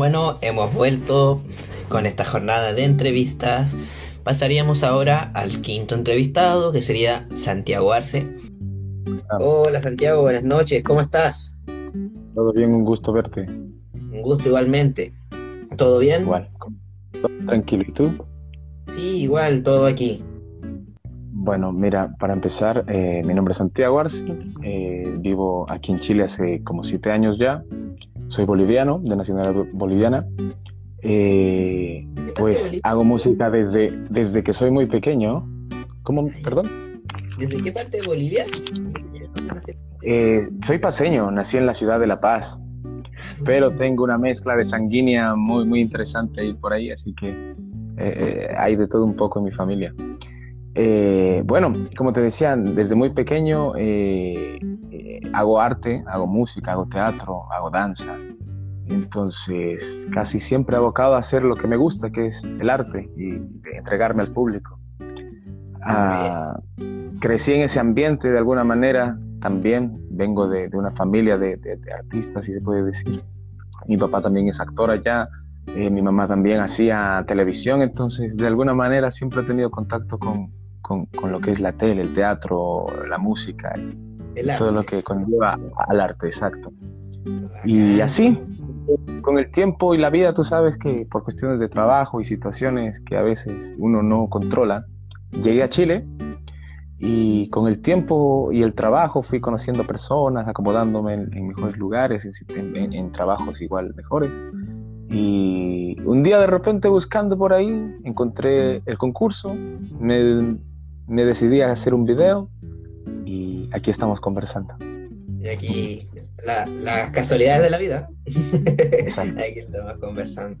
Bueno, hemos vuelto con esta jornada de entrevistas. Pasaríamos ahora al quinto entrevistado, que sería Santiago Arce. Ah. Hola Santiago, buenas noches, ¿cómo estás? Todo bien, un gusto verte. Un gusto igualmente. ¿Todo bien? Igual. Todo tranquilo. ¿Y tú? Sí, igual, todo aquí. Bueno, mira, para empezar, eh, mi nombre es Santiago Arce. eh, vivo aquí en Chile hace como siete años ya. Soy boliviano, de nacionalidad boliviana. Eh, pues hago música desde, desde que soy muy pequeño. ¿Cómo? Perdón. ¿Desde qué parte de Bolivia? Eh, soy paseño, nací en la ciudad de La Paz, pero tengo una mezcla de sanguínea muy, muy interesante ahí por ahí, así que eh, eh, hay de todo un poco en mi familia. Eh, bueno, como te decía, desde muy pequeño eh, hago arte, hago música, hago teatro, hago danza. Entonces, casi siempre abocado a hacer lo que me gusta, que es el arte y entregarme al público. Ah, crecí en ese ambiente de alguna manera también. Vengo de, de una familia de, de- de artistas, si se puede decir. Mi papá también es actor allá, eh, mi mamá también hacía televisión, entonces de alguna manera siempre he tenido contacto con, con- con lo que es la tele, el teatro, la música y El todo lo arte. que conlleva al arte, exacto. Y así, con el tiempo y la vida, tú sabes que por cuestiones de trabajo y situaciones que a veces uno no controla, llegué a Chile y con el tiempo y el trabajo fui conociendo personas, acomodándome en, en mejores lugares, en, en- en trabajos igual mejores. Y un día de repente buscando por ahí, encontré el concurso, me, me decidí a hacer un video aquí estamos conversando. Y aquí la- las casualidades de la vida. Aquí estamos conversando.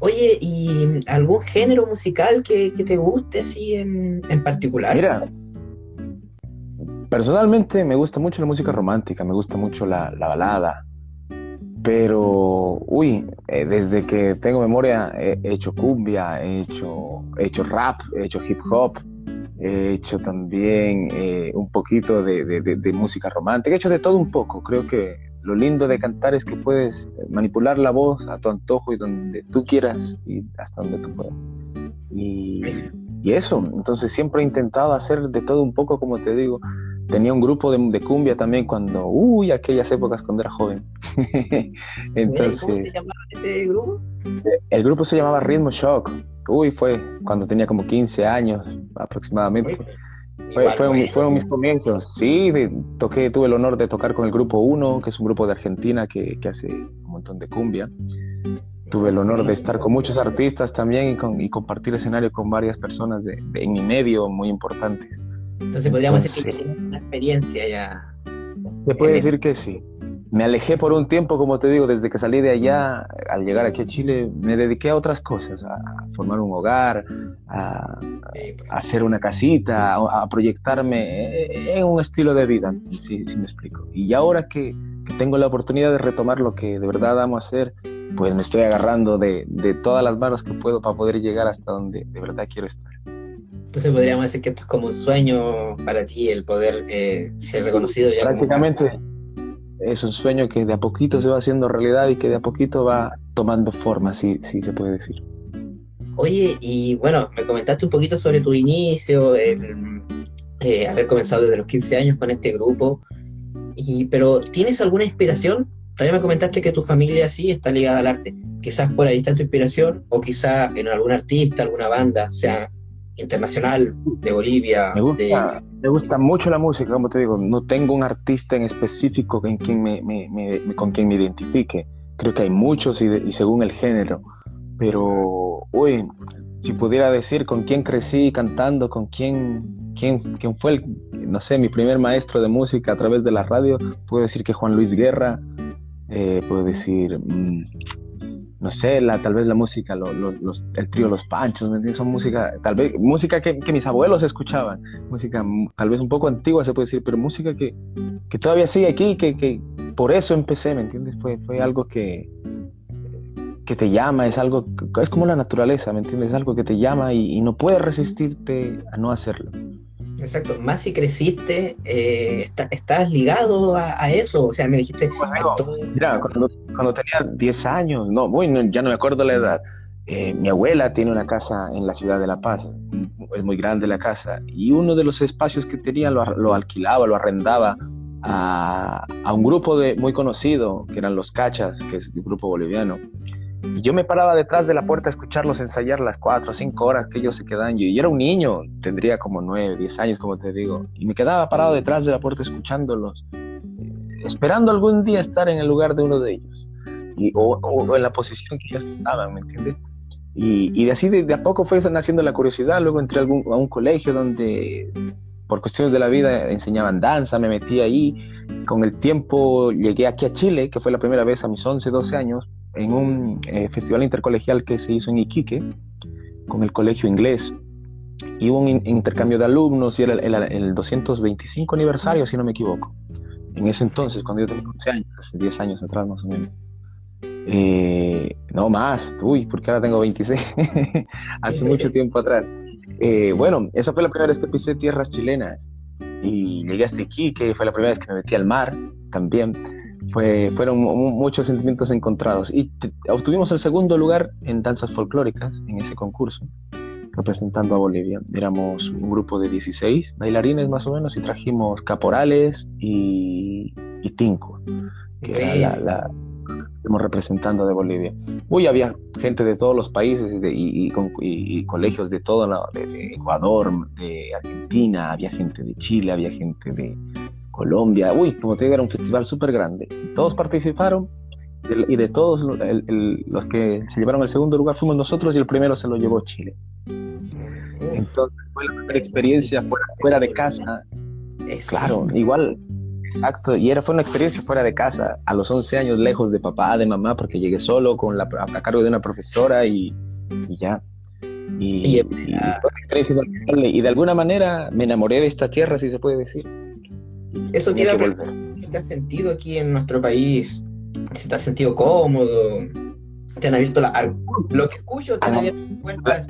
Oye, ¿y algún género musical que, que te guste así en, en particular? Mira, personalmente me gusta mucho la música romántica, me gusta mucho la, la balada, pero, uy, eh, desde que tengo memoria he hecho cumbia, he hecho, he hecho rap, he hecho hip hop, he hecho también eh, un poquito de, de- de- de música romántica, he hecho de todo un poco. Creo que lo lindo de cantar es que puedes manipular la voz a tu antojo y donde tú quieras y hasta donde tú puedas. Y, y eso, entonces siempre he intentado hacer de todo un poco, como te digo. Tenía un grupo de, cumbia también cuando, uy, aquellas épocas cuando era joven. ¿y ¿Cómo se entonces, llamaba este grupo? el grupo se llamaba Ritmo Shock. Uy, fue cuando tenía como 15 años aproximadamente. Fue, fue un- bueno. fueron mis comienzos. Sí, de- toqué, tuve el honor de tocar con el grupo 1, que es un grupo de Argentina que, que hace un montón de cumbia. Tuve el honor de estar con muchos artistas también y, con- y compartir escenario con varias personas de, de- en mi medio muy importantes. Entonces podríamos decir que tienes una experiencia ya. Se puede decir que sí. Me alejé por un tiempo, como te digo, desde que salí de allá, al llegar aquí a Chile, me dediqué a otras cosas, a, formar un hogar, a, eh, a hacer una casita, a, a proyectarme en un estilo de vida, si, si me explico. Y ahora que, que tengo la oportunidad de retomar lo que de verdad amo hacer, pues me estoy agarrando de, de todas las manos que puedo para poder llegar hasta donde de verdad quiero estar. Entonces podríamos decir que esto es como un sueño para ti, el poder eh, ser reconocido ya como Prácticamente es un sueño que de a poquito se va haciendo realidad y que de a poquito va tomando forma, si, si se puede decir. Oye, y bueno, me comentaste un poquito sobre tu inicio, el, eh, haber comenzado desde los 15 años con este grupo, y, pero ¿tienes alguna inspiración? También me comentaste que tu familia sí está ligada al arte. Quizás por ahí está tu inspiración, o quizás en algún artista, alguna banda, sea internacional, de Bolivia, Me gusta, de... me gusta mucho la música, como te digo, no tengo un artista en específico en quien me, me- me- me- con quien me identifique. Creo que hay muchos y, de- y según el género. Pero, uy, si pudiera decir con quién crecí cantando, con quién, quién, quién fue el, no sé, mi primer maestro de música a través de la radio, puedo decir que Juan Luis Guerra, eh, puedo decir, mm, no sé, la, tal vez la música, lo- lo- los, el trío Los Panchos, ¿me entiendes? Son música, tal vez, música que, mis abuelos escuchaban, música tal vez un poco antigua se puede decir, pero música que, que todavía sigue aquí, que, que por eso empecé, ¿me entiendes? Fue, fue algo que, que te llama, es algo, es como la naturaleza, ¿me entiendes? Es algo que te llama y no puedes resistirte a no hacerlo. Exacto, más si creciste, eh, estás ligado a, eso, o sea, me dijiste... mira, cuando, tenía 10 años, no, ya no me acuerdo la edad, eh, mi abuela tiene una casa en la ciudad de La Paz, es muy grande la casa, y uno de los espacios que tenía lo, lo alquilaba, lo arrendaba a, a, un grupo de, muy conocido, que eran los Cachas, que es el grupo boliviano. Y yo me paraba detrás de la puerta a escucharlos ensayar las cuatro o cinco horas que ellos se quedaban. Yo, y era un niño, tendría como nueve, diez años, como te digo. Y me quedaba parado detrás de la puerta escuchándolos, eh, esperando algún día estar en el lugar de uno de ellos. Y, o, en la posición que ellos estaban, ¿me entiendes? Y, y de así de, a poco fue naciendo la curiosidad. Luego entré a, algún, a un colegio donde, por cuestiones de la vida, enseñaban danza, me metí ahí. Con el tiempo llegué aquí a Chile, que fue la primera vez a mis 11, 12 años en un eh, festival intercolegial que se hizo en Iquique con el colegio inglés. Y hubo un intercambio de alumnos y era el, 225 aniversario, si no me equivoco. En ese entonces, cuando yo tenía 11 años, hace 10 años atrás más o menos. Eh, no más, uy, porque ahora tengo 26, hace mucho tiempo atrás. Eh, bueno, esa fue la primera vez que pisé tierras chilenas y llegué hasta Iquique, fue la primera vez que me metí al mar también fue, fueron muchos sentimientos encontrados. Y obtuvimos el segundo lugar en danzas folclóricas en ese concurso, representando a Bolivia. Éramos un grupo de 16 bailarines más o menos y trajimos caporales y, y tinco, que era la, representando de Bolivia. Uy, había gente de todos los países y, y, colegios de todo, de Ecuador, de Argentina, había gente de Chile, había gente de, Colombia, uy, como te digo, era un festival súper grande. Todos participaron y de todos los que se llevaron el segundo lugar fuimos nosotros y el primero se lo llevó Chile. Entonces fue la primera experiencia fuera, de casa. Claro, igual, exacto. Y era, fue una experiencia fuera de casa, a los 11 años, lejos de papá, de mamá, porque llegué solo con la, a cargo de una profesora y, ya. Y, y de alguna manera me enamoré de esta tierra, si se puede decir. Eso a preguntar, ¿te has sentido aquí en nuestro país? ¿Si te has sentido cómodo? ¿Te han abierto lo que escucho, te han abierto puertas?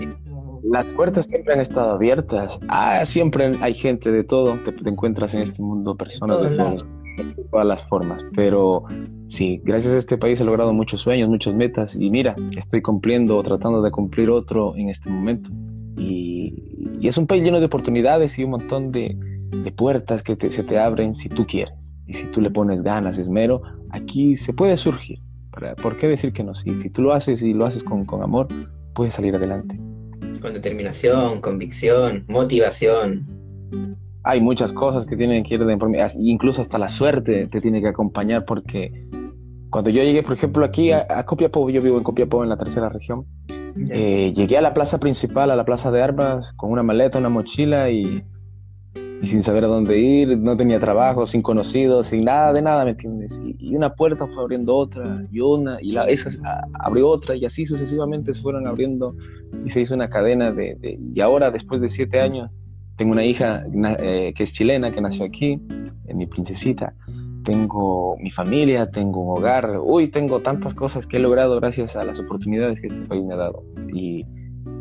Las puertas siempre han estado abiertas. Ah, siempre hay gente de todo. Te, te encuentras en este mundo personas de, de todas las formas. Pero sí, gracias a este país he logrado muchos sueños, muchas metas. Y mira, estoy cumpliendo o tratando de cumplir otro en este momento. y es un país lleno de oportunidades y un montón de, de puertas que se te abren si tú quieres. Y si tú le pones ganas, esmero, aquí se puede surgir. ¿Por qué decir que no? Si, si tú lo haces y lo haces con, con amor, puedes salir adelante. Con determinación, convicción, motivación. Hay muchas cosas que tienen que ir de incluso hasta la suerte te tiene que acompañar porque cuando yo llegué, por ejemplo, aquí a, a Copiapó, yo vivo en Copiapó, en la tercera región, eh, llegué a la plaza principal, a la plaza de armas, con una maleta, una mochila y y sin saber a dónde ir, no tenía trabajo, sin conocidos, sin nada de nada, ¿me entiendes? Y, una puerta fue abriendo otra y una, y la, esa abrió otra y así sucesivamente se fueron abriendo y se hizo una cadena de, y ahora después de siete años tengo una hija eh, que es chilena, que nació aquí, en mi princesita, tengo mi familia, tengo un hogar, uy, tengo tantas cosas que he logrado gracias a las oportunidades que este país me ha dado. Y,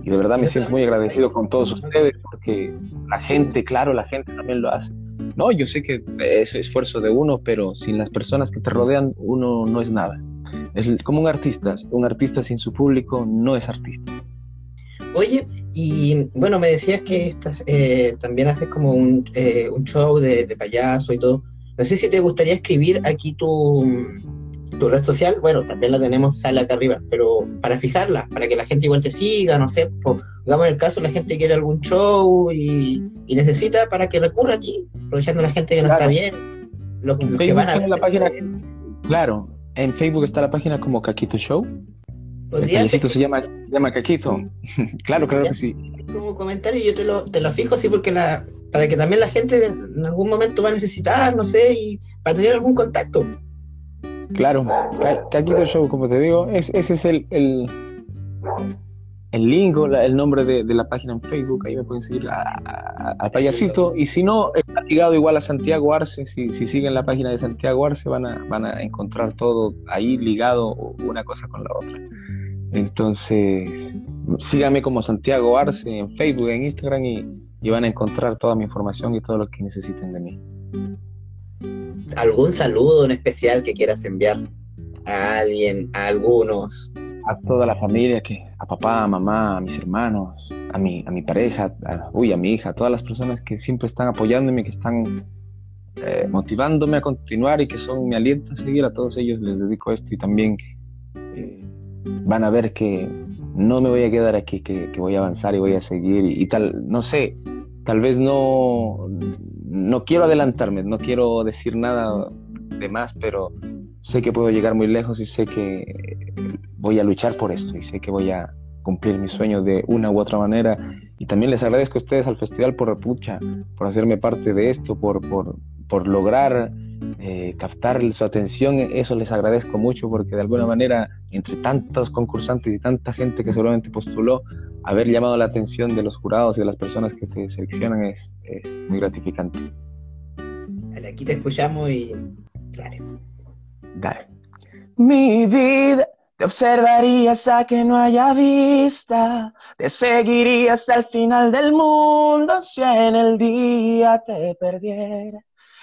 y de verdad me siento muy agradecido con todos ustedes porque la gente, claro, la gente también lo hace. No, yo sé que es esfuerzo de uno, pero sin las personas que te rodean, uno no es nada. Es como un artista. Un artista sin su público no es artista. Oye, y bueno, me decías que estás, eh, también haces como un, eh, un show de, de, payaso y todo. No sé si te gustaría escribir aquí tu, tu red social, bueno, también la tenemos, sale acá arriba, pero para fijarla, para que la gente igual te siga, no sé, pues, digamos en el caso la gente quiere algún show y, necesita para que recurra a ti, aprovechando a la gente que no está bien, lo, que van a ver. La página, claro, en Facebook está la página como Caquito Show. ¿Podría el se llama, se llama Caquito. claro, claro que sí. Como comentario yo te lo, te lo fijo así porque la, para que también la gente en algún momento va a necesitar, no sé, y para tener algún contacto. Claro, Caquito Show, como te digo, es, ese es el, el, el link, el nombre de, la página en Facebook, ahí me pueden seguir al payasito, y si no, está ligado igual a Santiago Arce, si, si siguen la página de Santiago Arce van a, van a encontrar todo ahí ligado una cosa con la otra. Entonces, síganme como Santiago Arce en Facebook, en Instagram y, y van a encontrar toda mi información y todo lo que necesiten de mí. ¿Algún saludo en especial que quieras enviar a alguien, a algunos? A toda la familia, que, a papá, a mamá, a mis hermanos, a mi, a mi pareja, a, uy, a mi hija, a todas las personas que siempre están apoyándome, que están eh, motivándome a continuar y que son mi aliento a seguir, a todos ellos les dedico esto y también eh, van a ver que no me voy a quedar aquí, que, voy a avanzar y voy a seguir y, tal, no sé, tal vez no, no quiero adelantarme, no quiero decir nada de más, pero sé que puedo llegar muy lejos y sé que voy a luchar por esto y sé que voy a cumplir mi sueño de una u otra manera. Y también les agradezco a ustedes al festival por pucha, por hacerme parte de esto, por, por, por lograr eh, captar su atención, eso les agradezco mucho porque de alguna manera entre tantos concursantes y tanta gente que seguramente postuló, haber llamado la atención de los jurados y de las personas que te seleccionan es, es muy gratificante. Aquí te escuchamos y dale. Dale. Mi vida te observarías a que no haya vista, te seguirías al final del mundo si en el día te perdiera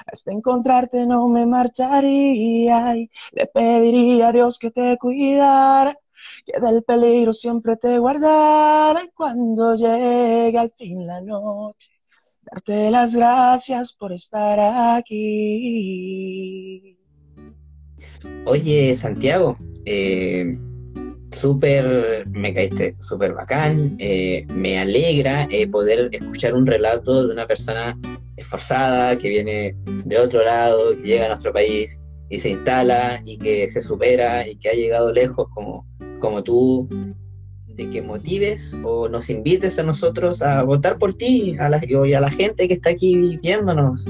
hasta encontrarte no me marcharía y le pediría a Dios que te cuidara, que del peligro siempre te guardara y cuando llegue al fin la noche, darte las gracias por estar aquí. Oye, Santiago, eh, súper, me caíste súper bacán, eh, me alegra eh, poder escuchar un relato de una persona esforzada, que viene de otro lado, que llega a nuestro país y se instala y que se supera y que ha llegado lejos como, como tú, de que motives o nos invites a nosotros a votar por ti a la, y a la gente que está aquí viéndonos.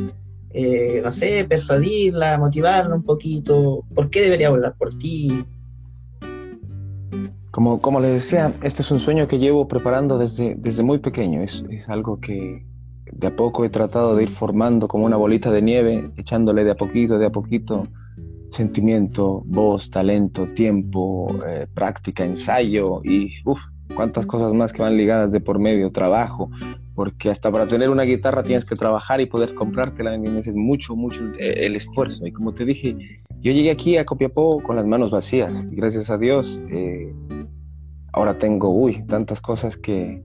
Eh, no sé, persuadirla, motivarla un poquito. ¿Por qué debería votar por ti? Como, como les decía, este es un sueño que llevo preparando desde, desde muy pequeño. Es, es algo que, de a poco he tratado de ir formando como una bolita de nieve, echándole de a poquito, de a poquito, sentimiento, voz, talento, tiempo, eh, práctica, ensayo y uff, cuántas cosas más que van ligadas de por medio, trabajo, porque hasta para tener una guitarra tienes que trabajar y poder comprártela, Es mucho, mucho el, esfuerzo. Y como te dije, yo llegué aquí a Copiapó con las manos vacías y gracias a Dios eh, ahora tengo, uy, tantas cosas que,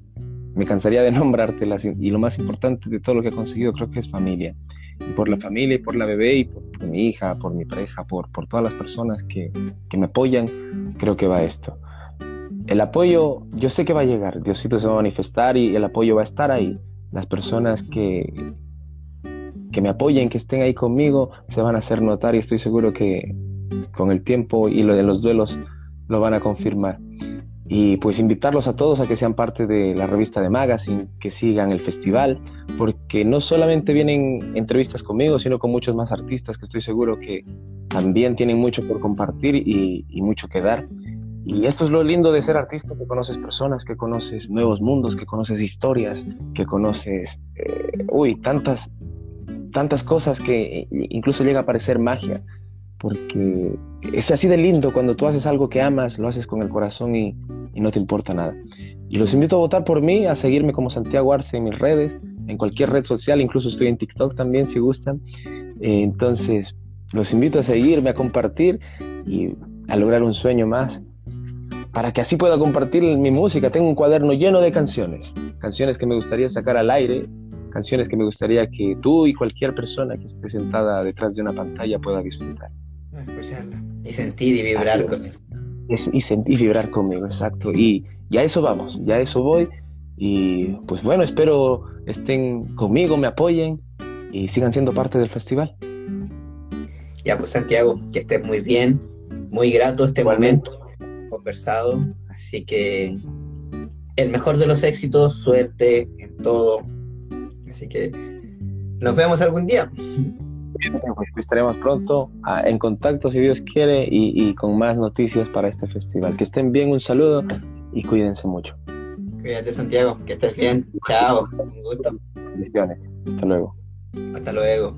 me cansaría de nombrártelas y lo más importante de todo lo que he conseguido creo que es familia. Y por la familia y por la bebé y por, mi hija, por mi pareja, por, por todas las personas que, que, me apoyan, creo que va esto. El apoyo, yo sé que va a llegar, Diosito se va a manifestar y el apoyo va a estar ahí. Las personas que, que me apoyen, que estén ahí conmigo, se van a hacer notar y estoy seguro que con el tiempo y lo los duelos lo van a confirmar y pues invitarlos a todos a que sean parte de la revista de Magazine, que sigan el festival, porque no solamente vienen entrevistas conmigo, sino con muchos más artistas que estoy seguro que también tienen mucho por compartir y, mucho que dar. Y esto es lo lindo de ser artista, que conoces personas, que conoces nuevos mundos, que conoces historias, que conoces, eh, uy, tantas, tantas cosas que incluso llega a parecer magia porque es así de lindo cuando tú haces algo que amas, lo haces con el corazón y, no te importa nada. Y los invito a votar por mí, a seguirme como Santiago Arce en mis redes, en cualquier red social, incluso estoy en TikTok también si gustan. Eh, entonces, los invito a seguirme, a compartir y a lograr un sueño más para que así pueda compartir mi música. Tengo un cuaderno lleno de canciones, canciones que me gustaría sacar al aire, canciones que me gustaría que tú y cualquier persona que esté sentada detrás de una pantalla pueda disfrutar. Y sentir y vibrar con él. y sentir y vibrar conmigo, exacto. Y, ya a eso vamos, ya a eso voy. Y pues bueno, espero estén conmigo, me apoyen y sigan siendo parte del festival. Ya pues Santiago, que estés muy bien, muy grato este momento conversado, así que el mejor de los éxitos, suerte en todo. Así que nos vemos algún día. Pues estaremos pronto ah, en contacto, si Dios quiere, y, con más noticias para este festival. Que estén bien, un saludo y cuídense mucho. Cuídate, Santiago, que estés bien. Chao, un gusto. Bendiciones. Hasta luego. Hasta luego.